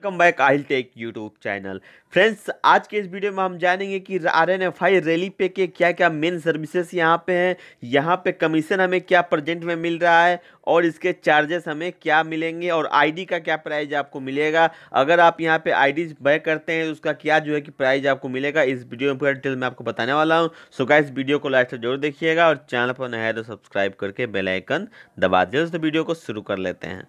Welcome back I tech YouTube channel. Friends, आज के इस वीडियो में हम जानेंगे कि R N F I Relipay के क्या क्या मेन सर्विसेज़ यहाँ पे हैं, यहाँ पे कमीशन हमें क्या प्रेजेंट में मिल रहा है, और इसके चार्जेस हमें क्या मिलेंगे, और आईडी का क्या प्राइस आपको मिलेगा। अगर आप यहाँ पे आईडी बैक करते हैं, उसका क्या जो है कि प्राइस आपको मिलेगा, इस वीडियो में पूरा डिटेल में आपको बताने वाला हूँ। सो इस वीडियो को लास्ट ज़रूर देखिएगा, और चैनल पर नया तो सब्सक्राइब करके बेलाइकन दबा दीजिए तो वीडियो को शुरू कर लेते हैं।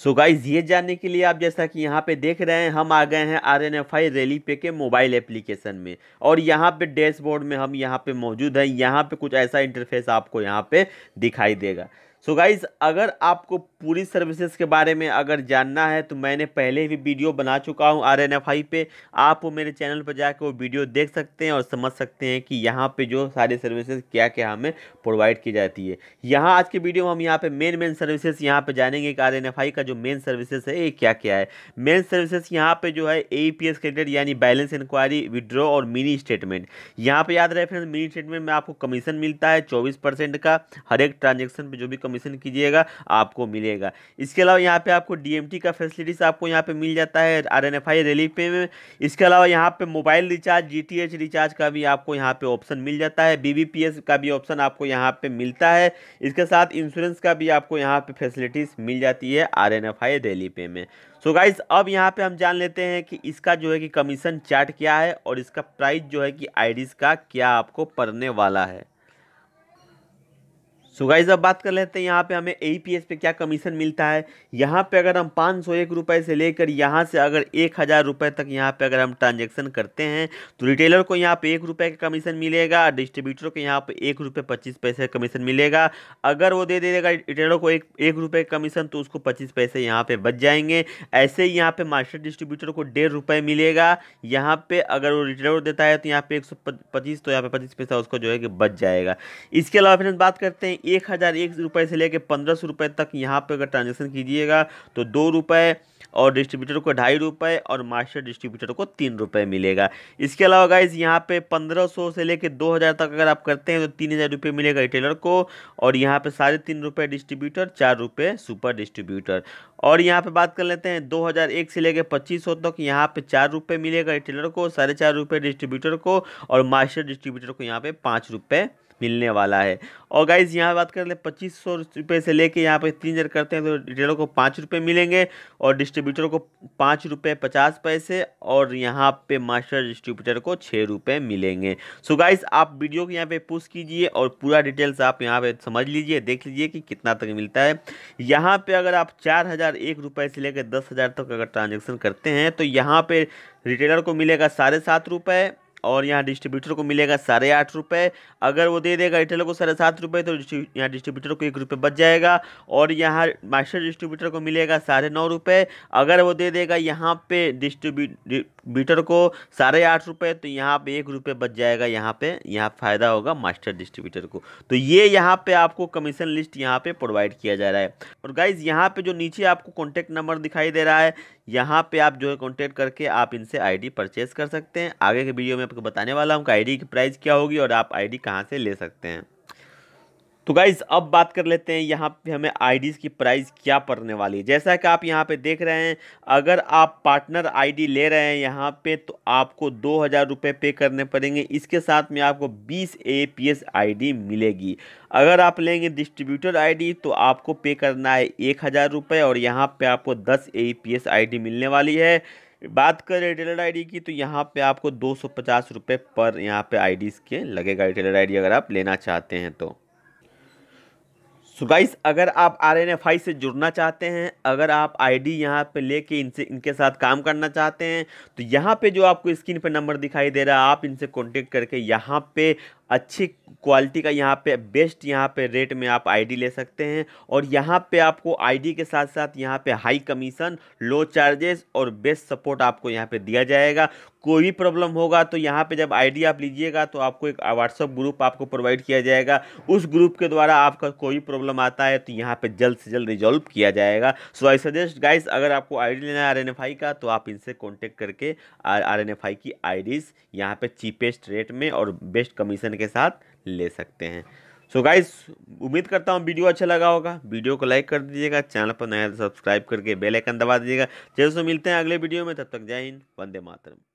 सो गाइज़ ये जानने के लिए आप जैसा कि यहाँ पे देख रहे हैं, हम आ गए हैं R N F I Relipay के मोबाइल एप्लीकेशन में। और यहाँ पे डैशबोर्ड में हम यहाँ पे मौजूद हैं। यहाँ पे कुछ ऐसा इंटरफेस आपको यहाँ पे दिखाई देगा। सो so गाइज़ अगर आपको पूरी सर्विसेज़ के बारे में अगर जानना है तो मैंने पहले भी वीडियो बना चुका हूँ आर एन एफ़ आई पे। आप वो मेरे चैनल पर जाकर वो वीडियो देख सकते हैं और समझ सकते हैं कि यहाँ पे जो सारी सर्विसेज़ क्या क्या हमें प्रोवाइड की जाती है। यहाँ आज के वीडियो में हम यहाँ पे मेन मेन सर्विसेज़ यहाँ पे जानेंगे कि आर एन एफ़ आई का जो मेन सर्विसेज़ है, ये क्या क्या है। मेन सर्विसेज़ यहाँ पे जो है ए पी एस क्रेडिट यानी बैलेंस इंक्वायरी विड्रॉ और मिनी स्टेटमेंट यहाँ पे याद रहे फ्रेंड्स मिनी स्टेटमेंट में आपको कमीशन मिलता है चौबीस परसेंट का। हर एक ट्रांजेक्शन पर जो भी कमीशन कीजिएगा, आपको मिलेगा। इसके अलावा यहाँ पे आपको डीएमटी का फैसिलिटीज़ आपको यहाँ पे मिल जाता है आर एन एफ़ आई पे में। इसके अलावा यहाँ पे मोबाइल रिचार्ज जी रिचार्ज का भी आपको यहाँ पे ऑप्शन मिल जाता है। बीबीपीएस का भी ऑप्शन आपको यहाँ पे मिलता है। इसके साथ इंश्योरेंस का भी आपको यहाँ पे फैसिलिटीज़ मिल जाती है आर एन एफ़ पे में। सो so गाइज़ अब यहाँ पे हम जान लेते हैं कि इसका जो है कि कमीशन चार्ट क्या है और इसका प्राइस जो है कि आईडीज़ का क्या आपको पड़ने वाला है। सो so गाइज़ अब बात कर लेते हैं यहाँ पे हमें ए पे क्या कमीशन मिलता है यहाँ पे अगर हम पाँच सौ एक रुपये से लेकर यहाँ से अगर एक हज़ार रुपये तक यहाँ पे अगर हम ट्रांजेक्शन करते हैं तो रिटेलर को यहाँ पे एक रुपये का कमीशन मिलेगा डिस्ट्रीब्यूटर को यहाँ पे एक रुपये पच्चीस पैसे का कमीशन मिलेगा अगर वो दे देगा रिटेलर को एक एक रुपये का कमीशन तो उसको पच्चीस पैसे यहाँ पर बच जाएँगे ऐसे ही यहाँ पर मास्टर डिस्ट्रीब्यूटर को डेढ़ रुपये मिलेगा यहाँ पर अगर वो रिटेलर देता है तो यहाँ पे एक सौ पच्चीस तो यहाँ पे पच्चीस पैसा उसको जो है कि बच जाएगा इसके अलावा फिर बात करते हैं एक हज़ार एक रुपये से लेकर पंद्रह सौ रुपये तक यहाँ पे अगर ट्रांजेक्शन कीजिएगा तो दो रुपये और डिस्ट्रीब्यूटर को ढाई रुपये और मास्टर डिस्ट्रीब्यूटर को तीन रुपये मिलेगा। इसके अलावा गाइज़ यहाँ पे पंद्रह सौ से लेकर दो हज़ार तक अगर आप करते हैं तो तीन हज़ार रुपये मिलेगा रिटेलर को और यहाँ पे साढ़े तीन रुपये डिस्ट्रीब्यूटर, चार रुपये सुपर डिस्ट्रीब्यूटर और यहाँ पे बात कर लेते हैं 2001 से लेकर पच्चीस सौ तक यहाँ पे चार रुपये मिलेगा रिटेलर को, साढ़े चार रुपये डिस्ट्रीब्यूटर को और मास्टर डिस्ट्रीब्यूटर को यहाँ पे पाँच रुपये मिलने वाला है। और गाइज़ यहाँ बात कर ले, पच्चीस सौ रुपये से लेके यहाँ पे तीन हज़ार करते हैं तो रिटेलर को पाँच रुपये मिलेंगे और डिस्ट्रीब्यूटर को पाँच रुपये पचास पैसे और यहाँ पे मास्टर डिस्ट्रीब्यूटर को छः रुपये मिलेंगे। सो so गाइज़ आप वीडियो को यहाँ पे पुश कीजिए और पूरा डिटेल्स आप यहाँ पे समझ लीजिए, देख लीजिए कि कितना तक मिलता है। यहाँ पर अगर आप चार हज़ार एक से लेकर दस हज़ार तक अगर ट्रांजेक्शन करते हैं तो यहाँ पर रिटेलर को मिलेगा साढ़े सात रुपये और यहाँ डिस्ट्रीब्यूटर को मिलेगा साढ़े आठ रुपये अगर वो दे देगा रिटेलर को साढ़े सात रुपये तो यहाँ डिस्ट्रीब्यूटर को एक रुपये बच जाएगा। और यहाँ मास्टर डिस्ट्रीब्यूटर को मिलेगा साढ़े नौ रुपये अगर वो दे देगा यहाँ पे डिस्ट्रीब्यूटर को साढ़े आठ रुपये तो यहाँ पे एक रुपये बच जाएगा, यहाँ पे, यहाँ फ़ायदा होगा मास्टर डिस्ट्रीब्यूटर को। तो ये यहाँ पे आपको कमीशन लिस्ट यहाँ पे प्रोवाइड किया जा रहा है। और गाइज़ यहाँ पे जो नीचे आपको कॉन्टैक्ट नंबर दिखाई दे रहा है, यहाँ पे आप जो है कॉन्टैक्ट करके आप इनसे आईडी परचेज कर सकते हैं। आगे के वीडियो में आपको बताने वाला हूँ कि आईडी की प्राइस क्या होगी और आप आईडी कहाँ से ले सकते हैं। तो गाइज़ अब बात कर लेते हैं यहाँ पे हमें आईडीज़ की प्राइस क्या पड़ने वाली है। जैसा कि आप यहाँ पे देख रहे हैं, अगर आप पार्टनर आईडी ले रहे हैं यहाँ पे तो आपको दो हज़ार रुपये पे करने पड़ेंगे। इसके साथ में आपको बीस ए पी एस आई मिलेगी। अगर आप लेंगे डिस्ट्रीब्यूटर आईडी तो आपको पे करना है एक हज़ार रुपये और यहाँ पे आपको दस ए पी एस आई मिलने वाली है। बात करें रिटेलर आईडी की तो यहाँ पे आपको दो सौ पचास रुपये पर यहाँ पे आईडीज़ के लगेगा रिटेलर आईडी अगर आप लेना चाहते हैं तो। सो so गाइस अगर आप आर एन एफ़ आई से जुड़ना चाहते हैं, अगर आप आई डी यहाँ पे लेके इनसे, इनके साथ काम करना चाहते हैं तो यहाँ पे जो आपको स्क्रीन पे नंबर दिखाई दे रहा है, आप इनसे कांटेक्ट करके यहाँ पे अच्छी क्वालिटी का यहाँ पे, बेस्ट यहाँ पे रेट में आप आईडी ले सकते हैं और यहाँ पे आपको आईडी के साथ साथ यहाँ पे हाई कमीशन लो चार्जेस और बेस्ट सपोर्ट आपको यहाँ पे दिया जाएगा। कोई भी प्रॉब्लम होगा तो यहाँ पे जब आईडी आप लीजिएगा तो आपको एक व्हाट्सअप ग्रुप आपको प्रोवाइड किया जाएगा। उस ग्रुप के द्वारा आपका कोई भी प्रॉब्लम आता है तो यहाँ पे जल्द से जल्द रिजॉल्व किया जाएगा। सो आई सजेस्ट गाइस अगर आपको आईडी लेना है आर का तो आप इनसे कॉन्टेक्ट करके आर की आईडीज़ यहाँ पे चीपेस्ट रेट में और बेस्ट कमीशन के साथ ले सकते हैं। सो गाइस उम्मीद करता हूँ वीडियो अच्छा लगा होगा। वीडियो को लाइक कर दीजिएगा, चैनल पर नया सब्सक्राइब करके बेल आइकन दबा दीजिएगा। जैसे मिलते हैं अगले वीडियो में, तब तक जय हिंद, वंदे मातरम।